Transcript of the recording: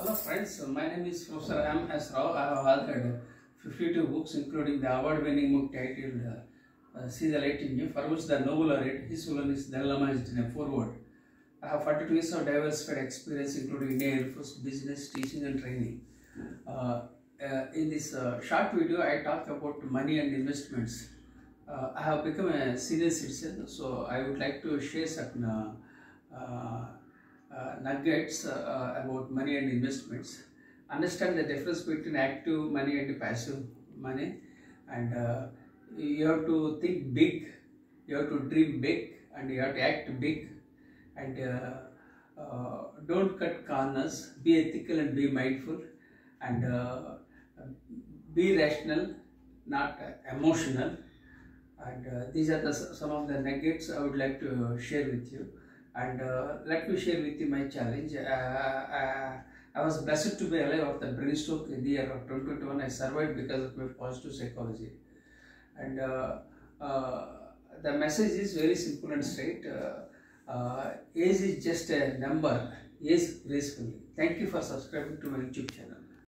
Hello friends, my name is Professor M. S. Rao. I have authored 52 books including the award-winning book titled uh, See the Light in You, for which the Nobel laureate His Holiness Dalai is in a foreword. I have 42 years of diversified experience including Air Force, business, teaching and training. Uh, uh, in this uh, short video, I talk about money and investments. Uh, I have become a senior citizen, so I would like to share certain uh, nuggets uh, uh, about money and investments. Understand the difference between active money and passive money, and uh, you have to think big, you have to dream big, and you have to act big, and uh, uh, don't cut corners. Be ethical and be mindful, and uh, be rational, not uh, emotional. And uh, these are the some of the nuggets I would like to share with you and uh, let me share with you my challenge. Uh, uh, I was blessed to be alive of the brain stroke in the year of 2021. I survived because of my positive psychology. And uh, uh, the message is very simple and straight. Uh, age is just a number. Age gracefully. Thank you for subscribing to my YouTube channel.